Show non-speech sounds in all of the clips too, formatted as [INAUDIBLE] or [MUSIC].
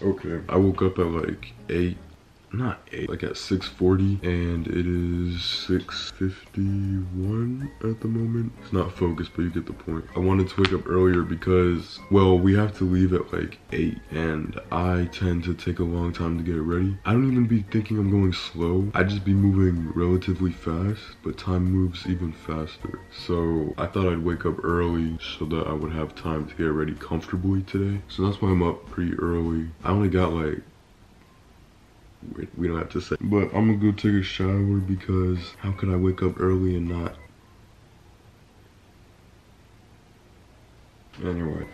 Okay, I woke up at like 8 not 8, like at 6.40 and it is 6.51 at the moment. It's not focused, but you get the point. I wanted to wake up earlier because, well, we have to leave at like 8 and I tend to take a long time to get ready. I don't even be thinking I'm going slow. I just be moving relatively fast, but time moves even faster. So I thought I'd wake up early so that I would have time to get ready comfortably today. So that's why I'm up pretty early. I only got like we don't have to say. But I'm gonna go take a shower because how could I wake up early and not? Anyway.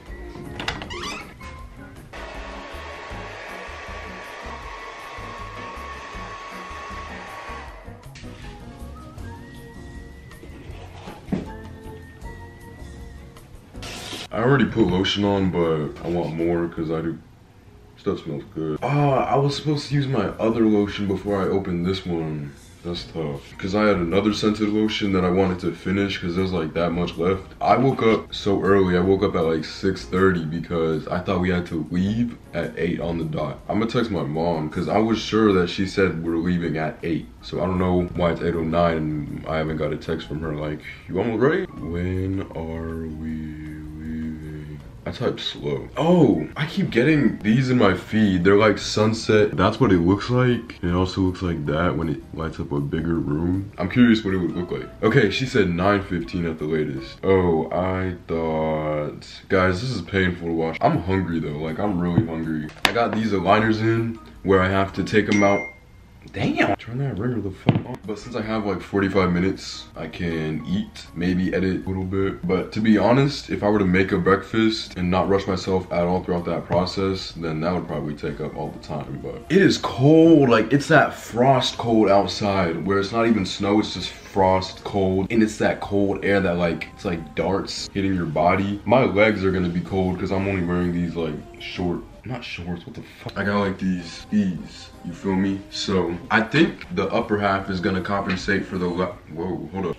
I already put lotion on, but I want more because I do Stuff smells good. Ah, I was supposed to use my other lotion before I opened this one. That's tough. Because I had another scented lotion that I wanted to finish because there's like that much left. I woke up so early. I woke up at like 6.30 because I thought we had to leave at 8 on the dot. I'm going to text my mom because I was sure that she said we're leaving at 8. So I don't know why it's 8.09 and I haven't got a text from her like, you almost ready? When are we I type slow. Oh, I keep getting these in my feed. They're like sunset. That's what it looks like. it also looks like that when it lights up a bigger room. I'm curious what it would look like. Okay, she said 9.15 at the latest. Oh, I thought... Guys, this is painful to watch. I'm hungry though. Like, I'm really hungry. I got these aligners in where I have to take them out Damn. Turn that ringer the fuck on. But since I have like 45 minutes, I can eat, maybe edit a little bit. But to be honest, if I were to make a breakfast and not rush myself at all throughout that process, then that would probably take up all the time. But it is cold. Like it's that frost cold outside where it's not even snow, it's just frost cold and it's that cold air that like it's like darts hitting your body my legs are gonna be cold because i'm only wearing these like short not shorts, what the fuck? I got like these, these, you feel me? So, I think the upper half is gonna compensate for the whoa, hold up.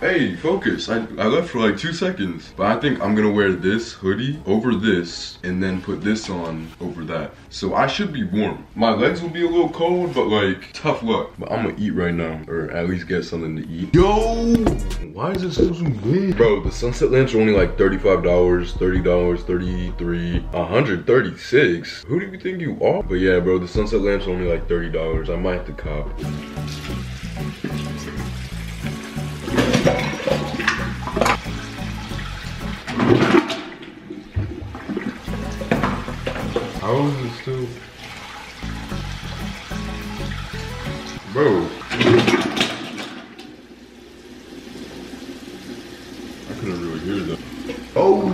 Hey, focus. I, I left for like two seconds. But I think I'm gonna wear this hoodie over this and then put this on over that. So I should be warm. My legs will be a little cold, but like, tough luck. But I'm gonna eat right now, or at least get something to eat. Yo! Why is it so big? Bro, the sunset lamps are only like $35, $30, 33 136 Who do you think you are? But yeah, bro, the sunset lamps are only like $30. I might have to cop. It still? Bro. I couldn't really hear that. Oh!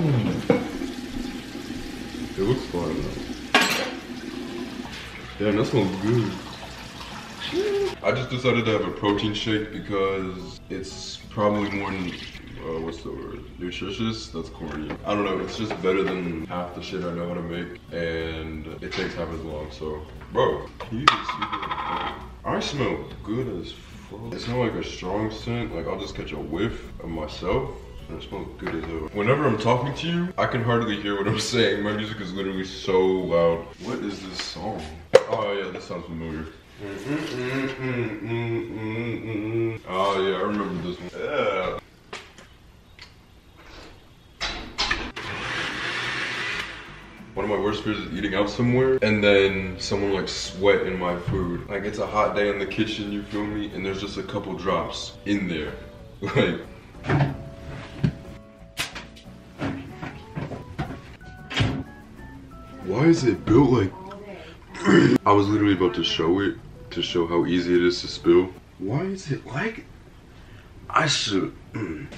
It looks fine though. Damn, that smells good. I just decided to have a protein shake because it's probably more than Nutritious? That's corny. I don't know, it's just better than half the shit I know how to make and it takes half as long, so. Bro, can you see that? I smell good as fuck. It's not like a strong scent, like I'll just catch a whiff of myself and it smells good as hell. Whenever I'm talking to you, I can hardly hear what I'm [LAUGHS] saying. My music is literally so loud. What is this song? Oh yeah, this sounds familiar. Mm -mm -mm oh yeah, I remember this one. Yeah. Of my worst fears is eating out somewhere and then someone like sweat in my food. Like it's a hot day in the kitchen, you feel me? And there's just a couple drops in there. [LAUGHS] Like, why is it built like, [CLEARS THROAT] I was literally about to show it to show how easy it is to spill. Why is it like, I should, [CLEARS THROAT]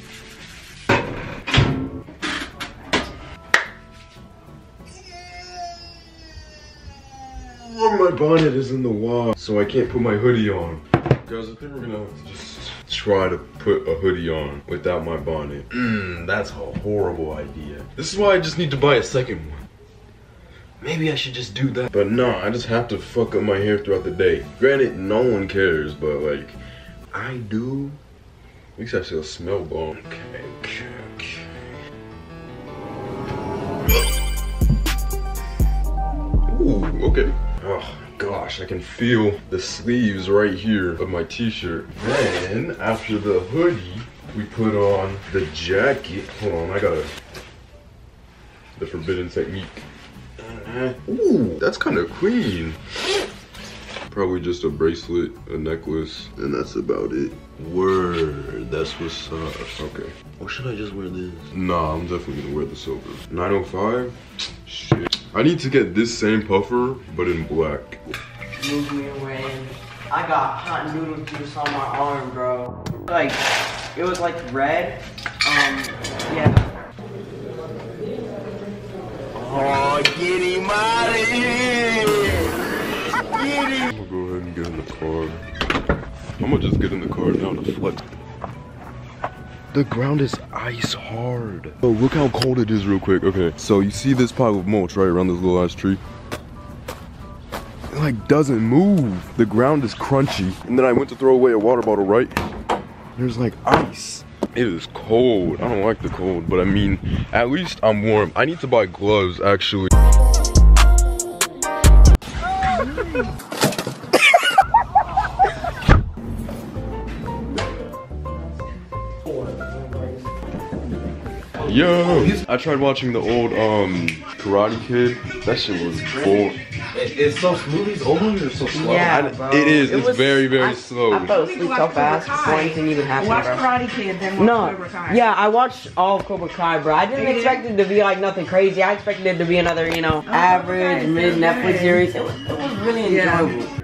bonnet is in the wall, so I can't put my hoodie on. Guys, I think we're gonna have to just try to put a hoodie on without my bonnet. Mmm, that's a horrible idea. This is why I just need to buy a second one. Maybe I should just do that. But no, I just have to fuck up my hair throughout the day. Granted, no one cares, but like, I do. At least I still smell bomb. Okay, okay, okay. Okay. Oh gosh, I can feel the sleeves right here of my t-shirt. Then after the hoodie, we put on the jacket. Hold on, I gotta the forbidden technique. Uh-huh. Ooh, that's kind of clean. Probably just a bracelet, a necklace, and that's about it. Word, that's what's up. Okay. Or should I just wear this? Nah, I'm definitely gonna wear the silver. 905? Shit. I need to get this same puffer, but in black. Move me away. I got hot noodle juice on my arm, bro. Like, it was like red. Um, yeah. Oh, get him out of here! Get him! I'm gonna go ahead and get in the car. I'm gonna just get in the car now to flex. The ground is ice hard. Oh, look how cold it is real quick. Okay, so you see this pile of mulch right around this little ass tree? It like doesn't move. The ground is crunchy. And then I went to throw away a water bottle, right? There's like ice. It is cold. I don't like the cold, but I mean, at least I'm warm. I need to buy gloves, actually. Yo, I tried watching the old um Karate Kid. That shit was bull. It's so smooth. movies old movies are so slow. Yeah, I- it is. It It's was- very, very I- slow. I fell asleep so fast before anything even happened, Watch bro. Karate Kid, then watch No, Cobra Kai. yeah, I watched all of Cobra Kai, bro. I didn't You did? expect it to be like nothing crazy. I expected it to be another, you know, Cobra Kai average mid Netflix series. It was, it was really enjoyable. It's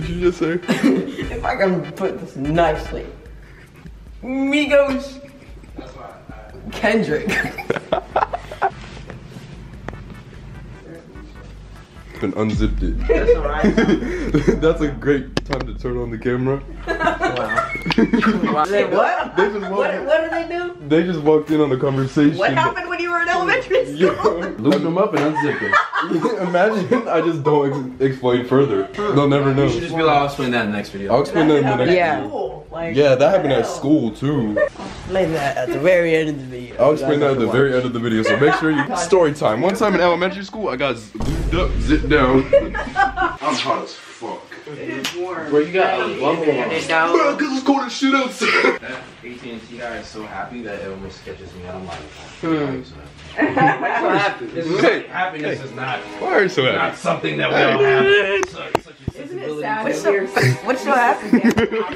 did you just say? [LAUGHS] If I can put this nicely. Migos. Kendrick. [LAUGHS] And unzipped it. That's alright. [LAUGHS] That's a great time to turn on the camera. Wow. Say what? They just What, walked, what did they do? they just walked in on the conversation. What happened when you were in elementary school? Yo, Loosen them up and unzip them. [LAUGHS] imagine I just don't ex- explain further. They'll never know. You should just be like, I'll explain that in the next video. I'll explain that in the next Yeah. video. Like, Yeah, that happened at school too. Explain that at the very end of the video. I'll explain that at the very end of the video, so make sure you. [LAUGHS] Story time. One time in elementary school, I got zipped up, zipped down. [LAUGHS] I'm hot as fuck. Bro, you got a bubble on. Bro, cause it's cold as shit outside. That AT&T guy is so happy that it almost sketches me out. I'm like, Hmm. So happy. This Hey, like, happiness is not, Why are you so not something that we all have. Such, such a Isn't it sensibility sad? to What's it. so, what's so happy?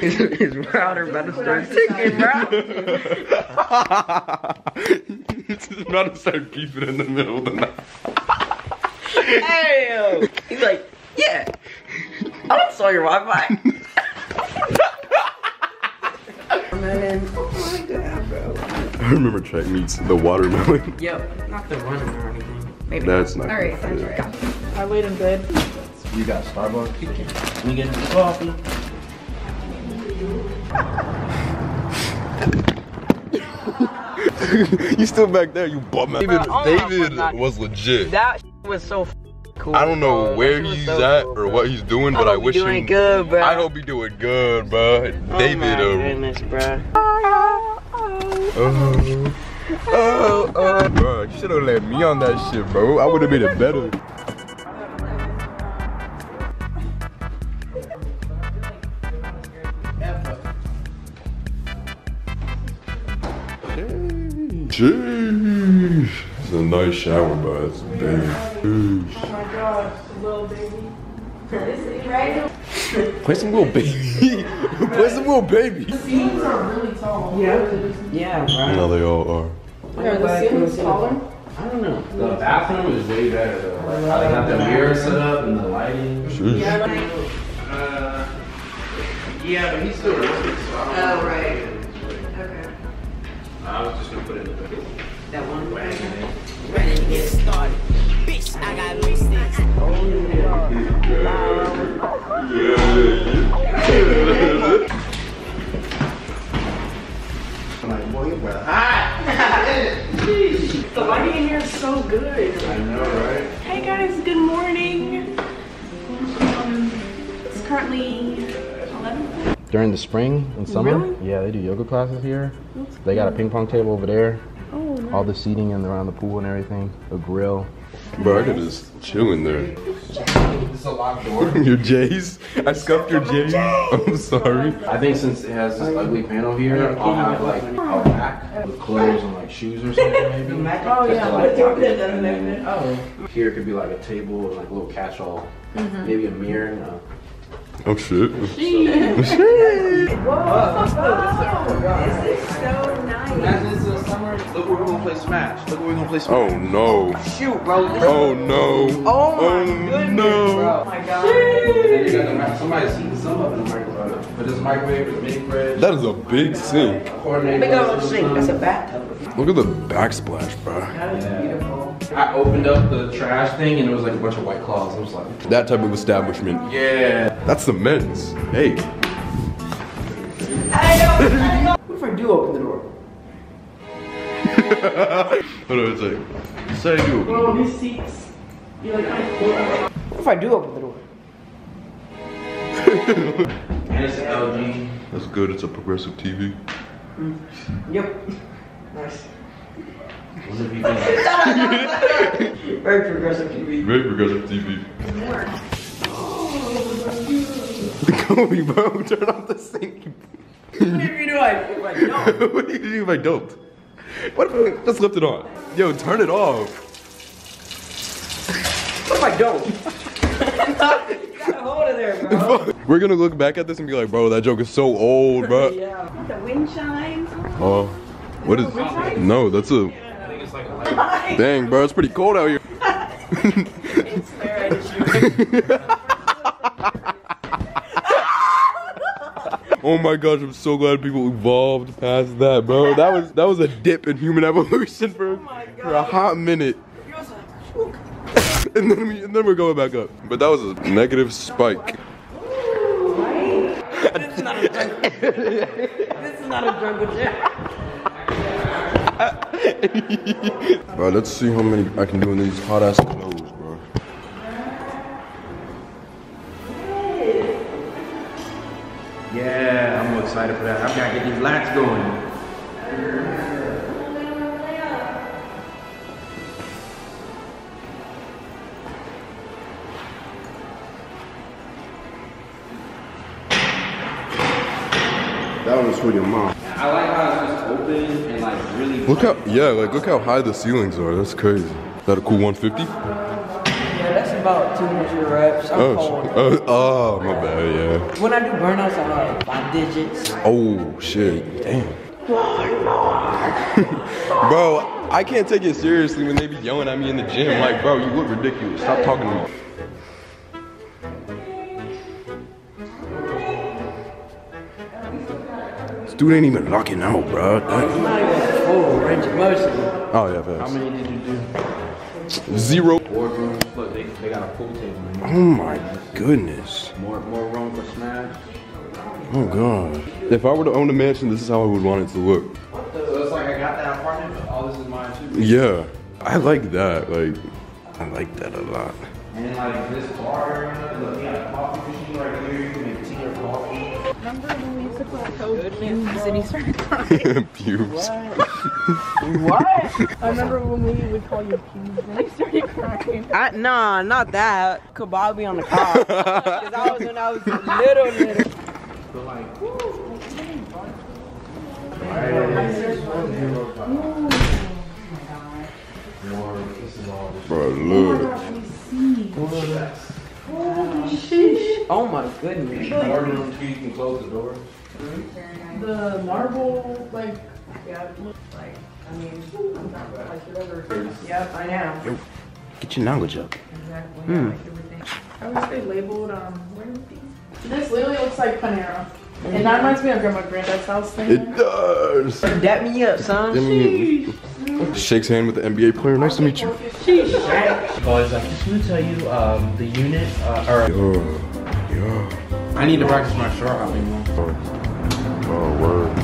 [LAUGHS] His router about to start ticking, bro. [LAUGHS] He's about to start beefing in the middle of the night. Damn. He's like, yeah. Oh, I don't saw your Wi-Fi. Man, oh my god, bro. I remember track meets the watermelon. [LAUGHS] Yo, not the running or anything. Maybe. That's not All right, good. that's right. I laid in bed. You got Starbucks? We get some coffee. [LAUGHS] you still back there, you bum ass. David, oh David God. was legit. That was so cool. I don't know bro. where That shit was he's so at cool, or bro. what he's doing, but I, hope wish you doing him. good, bro. I hope he doing good, bro. Oh David, my uh, goodness, bro. Oh, oh, oh, bro, you should have let me on that shit, bro. I would have been it better. Jeez. It's a nice shower, but it's big. Oh my god, little baby. [LAUGHS] Play some Lil Baby. [LAUGHS] Play some Lil Baby. The ceilings are really tall. Yeah. Yeah, bro. No, they all are. Are the ceilings taller? I don't know. The bathroom is way better though. How they got the mirror set up and the lighting. Sheesh. Uh, yeah, but he's still working, so I don't know. Oh, right. Okay. I was just gonna put it in the That one. wagon. Ready to get started. Bitch. sticks. I got loose sticks. I'm like, boy, your brother hot. The lighting in here is so good. I know, right? Hey guys, good morning. Um, it's currently 11. During the spring and summer, Really? yeah, they do yoga classes here. They got a ping pong table over there. Oh, nice. All the seating and around the pool and everything. A grill. Bro, I could just chill in there. It's a locked door. your J's? I scuffed your J's. I'm sorry. I think since it has this ugly panel here, I'll have like a rack with clothes and like shoes or something maybe. Oh Just yeah, to, like, look tuck at it. Oh. Here could be like a table and like a little catch-all. Mm-hmm. Maybe a mirror. and a- Oh shit. [LAUGHS] Imagine this is summer. Look where we're gonna play Smash. Look where we're gonna play Smash. Oh no. Shoot, bro. Oh no. Oh my Oh, goodness, no. bro. Oh my god. And you got the somebody's heating some up in the microwave. But there's a microwave, there's a mini fridge. That is a big sink. coordinated Big old system. sink. That's a bathtub. Look at the backsplash, bro. That is beautiful. I opened up the trash thing and it was like a bunch of white claws. I was like, That type of establishment. yeah. That's the men's. Hey. [LAUGHS] What if I do open the door? Hold on a second. Say you. Bro, these seats. You like kind. What if I do open the door? And it's LG. That's good. It's a progressive TV. Mm. Yep. Nice. What if you think? [LAUGHS] Very progressive TV. Very progressive TV. Kobe, [LAUGHS] bro, turn off the sink. What if you do I, if I don't? what do you do if I don't? What if I just left it on? Yo, turn it off. What if I don't? [LAUGHS] you gotta hold it there. [LAUGHS] We're gonna look back at this and be like, bro, that joke is so old, bro. Yeah. The wind chimes. Oh, what is? No, that's a. I think it's like a light. Dang, bro, it's pretty cold out here. [LAUGHS] It's fair. I just- Oh my gosh, I'm so glad people evolved past that, bro. That was that was a dip in human [LAUGHS] evolution for, oh for a hot minute. [LAUGHS] and then we and then we're going back up. But that was a negative spike. This is not a jungle. this is not a jungle gym. Bro, let's see how many I can do in these hot ass excited for that. I gotta get these lats going. That was for your mom. I like how it's just open and like really. Look how yeah, like look how high the ceilings are. That's crazy. Is that a cool 150? Yeah, that's about 200 reps. I'm Oh, cold. sh- oh, oh, my bad. Yeah. When I do burnouts, I like five digits. Oh shit. Damn. [LAUGHS] bro, I can't take it seriously when they be yelling at me in the gym. Like, bro, you look ridiculous. Stop talking to me. This dude ain't even locking out, bro. It's not even full range of motion. Oh yeah, How many did you do? Zero. Got a pool table in. Oh my goodness. More, more room for smash. Oh god. If I were to own a mansion, this is how I would want it to look. So it's like I got that apartment, but all this is mine too. Yeah. I like that. Like, I like that a lot. And then like this bar coffee. Remember when we used to and the city started crying? Pubes. What? I remember when we would call you pubes and they started crying. I, [LAUGHS] nah, not that. Kababi on the car. [LAUGHS] Because I was when I was little, little. But like, more, this is all just Bro. Oh my goodness. boardroom too. You can close the doors. The marble, like, yeah, like, I mean, I'm not like whatever. Yep, I am. Get your knowledge up. Exactly. I like everything. I wish they labeled, um, where are these? This literally looks like Panera. And that reminds me of Grandma Granddad's house thing. It does. Dap me up, son. I mean, Shakes hand with the NBA player. Nice to meet you. Guys, I just want to tell you, um, the unit, uh, or Yeah. Yeah. I need to practice my short hopping more. Oh, word.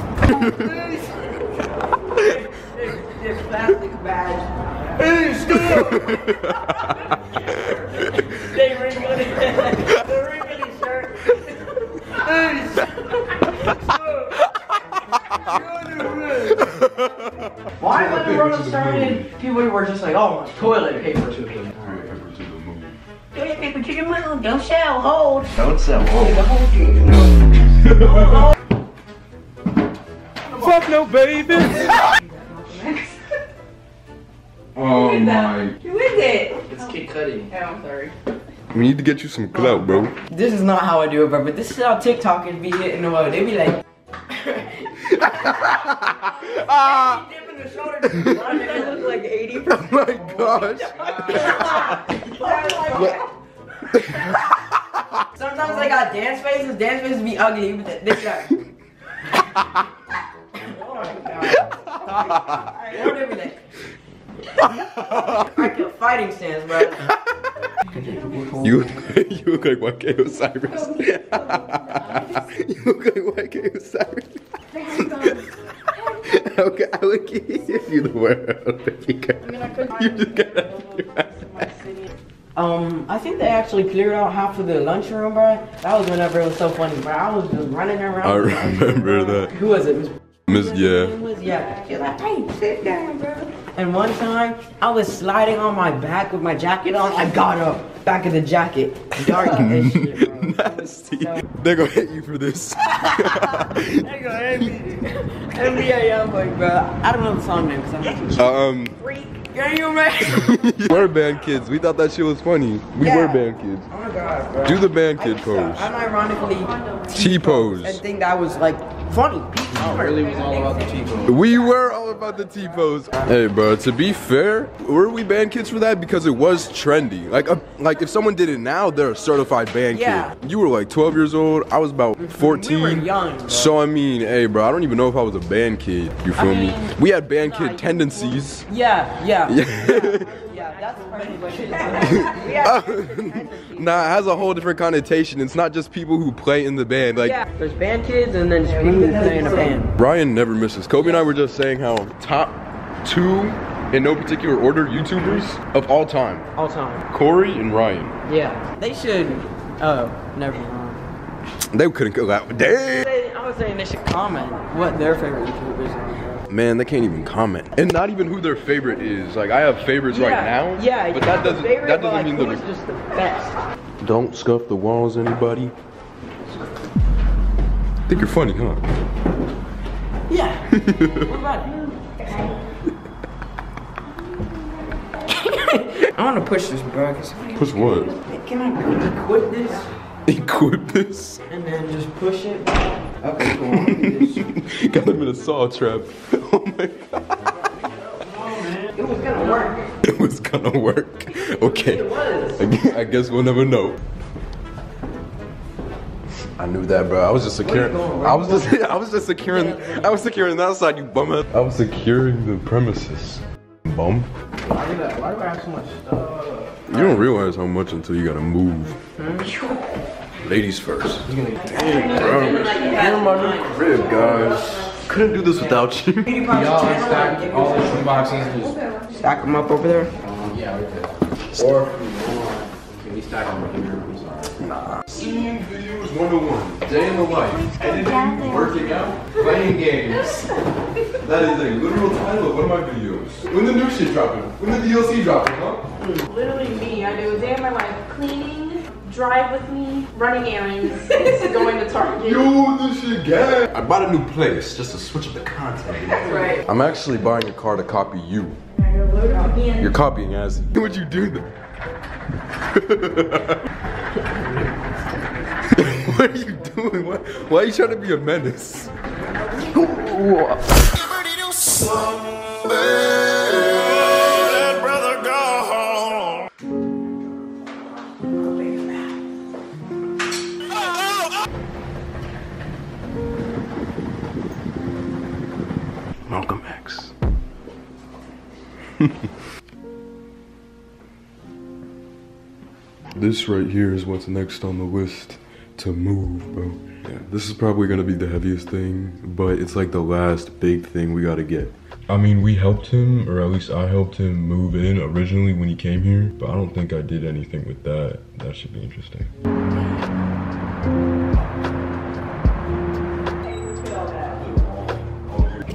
This plastic badge. They wrinkle it. They wrinkle his shirt. [LAUGHS] Why when the road started, people were just like, oh, toilet paper. Toilet paper to the moon. Don't sell. Hold. Don't sell. Hold. [LAUGHS] Fuck no, baby. [LAUGHS] oh my. Who is it? it's Kid Cudi. Oh, I'm sorry. We need to get you some clout, bro. This is not how I do it, bro, but this is how TikTokers be hitting the road. They be like, do they look like 80 Oh my gosh. Sometimes I got dance faces. Dance faces be ugly, but this guy. oh my god. I kill fighting stance, bro. You, you look like YK Osiris. you look like YK [LAUGHS] Osiris. Okay, I would give you the world. if you could. You just gotta Um, I think they actually cleared out half of the lunchroom, bro. That was whenever it was so funny, bro. I was just running around. I remember that. Who was it? Miss Miss, yeah. was yeah. She was like, hey, sit down, bro. And one time, I was sliding on my back with my jacket on. I got up, back of the jacket, dark [LAUGHS] as shit, bro. Nasty. They're gonna hit you for this. [LAUGHS] They go NBA Youngboy, bro. I don't know the song name because I'm not um, freak. Can you imagine? [LAUGHS] we're band kids. We thought that shit was funny. We were band kids. Oh my god, bro. Do the band I kid to pose. unironically T pose. and think that was like funny. I really was all about the Chico. We were all about the T pose. Hey, bro. To be fair, were we band kids for that because it was trendy? Like, a, like if someone did it now, they're a certified band Yeah. kid. You were like 12 years old. I was about 14. We were young, bro. So I mean, hey, bro. I don't even know if I was a band kid. You feel me? mean, We had band nah, kid tendencies. Yeah, yeah. [LAUGHS] Yeah. Yeah, that's probably what it is. Yeah. [LAUGHS] nah, it has a whole different connotation. It's not just people who play in the band. Like, yeah, there's band kids and then there's people who play in a band. Ryan never misses. Kobe and I were just saying how top two, in no particular order, YouTubers of all time All time. Corey and Ryan. Yeah. They should. Oh, never mind. They couldn't go out. Damn. They- I was saying they should comment what their favorite YouTubers are. Man, they can't even comment. And not even who their favorite is. Like, I have favorites right now. Yeah, But that doesn't, favorite, that doesn't like, mean who's they're. just the best. Don't scuff the walls, anybody. Think you're funny, huh? Yeah. [LAUGHS] what about it? I want to push this, bro. 'cause- Push what? Can I equip this Equip this. and then just push it? Okay, cool. I'm gonna do this. Got him in a saw trap. [LAUGHS] Oh my god. It was gonna work. [LAUGHS] It was gonna work. Okay. It was. I guess we'll never know. I knew that, bro. I was just securing. I was just. [LAUGHS] I was just securing. I was securing that side. You bumhead. I was securing the premises. Bum. Why do I, why do I have so much stuff? You don't realize how much until you gotta move. Hmm? Ladies first. Dang, bro. You're my new crib, guys. Couldn't do this without you. [LAUGHS] Y'all stack all the shoe boxes. Just, Stack them up over there. um, yeah, we could. Or we can we stack them right here? I'm sorry. Seeing videos 101. Day in the life. Editing, working out, playing games. That is a literal title of one of my videos. When the new shit dropping? When the DLC dropping, huh? Literally me. I do a day in my life cleaning, drive with me, running errands, going to Target. [LAUGHS] Yo, this shit gas. I bought a new place just to switch up the content. That's Right. I'm actually buying a car to copy you. You're copying as What you do then? [LAUGHS] what are you doing? Why, why are you trying to be a menace? [LAUGHS] this right here is what's next on the list to move, bro. Yeah, this is probably gonna be the heaviest thing, but it's like the last big thing we gotta get. I mean, we helped him, or at least I helped him move in originally when he came here, but I don't think I did anything with that. That should be interesting.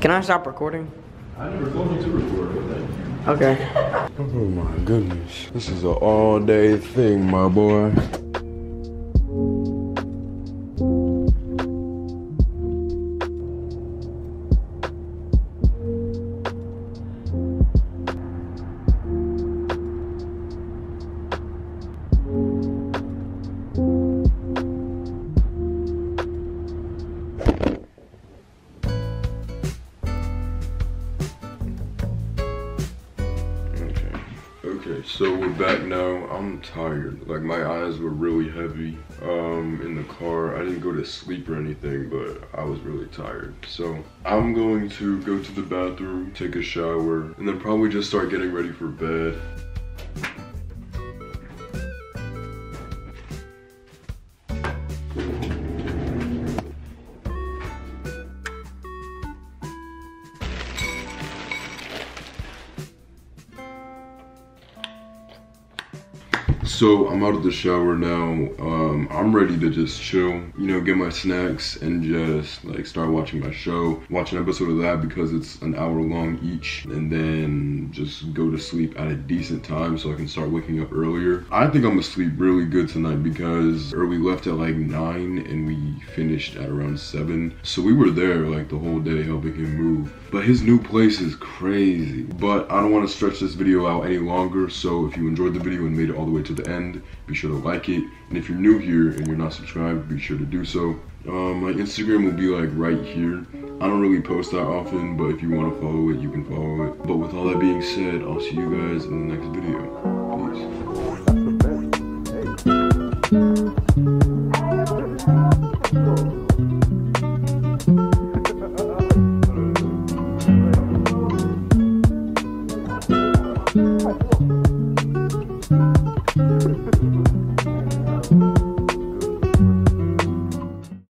Can I stop recording? I never told you to record, but thank you. Okay. Oh my goodness. This is an all day thing, my boy. Sleep or anything, but I was really tired. So I'm going to go to the bathroom, take a shower, and then probably just start getting ready for bed. So I'm out of the shower now. Um, I'm ready to just chill, you know, get my snacks and just like start watching my show. Watch an episode of that because it's an hour long each, and then just go to sleep at a decent time so I can start waking up earlier. I think I'm gonna sleep really good tonight because we left at like nine and we finished at around seven. So we were there like the whole day helping him move. But his new place is crazy. But I don't want to stretch this video out any longer. So if you enjoyed the video and made it all the way to the be sure to like it. And if you're new here and you're not subscribed, be sure to do so. Um, my Instagram will be like right here. I don't really post that often, but if you want to follow it, you can follow it. But with all that being said, I'll see you guys in the next video.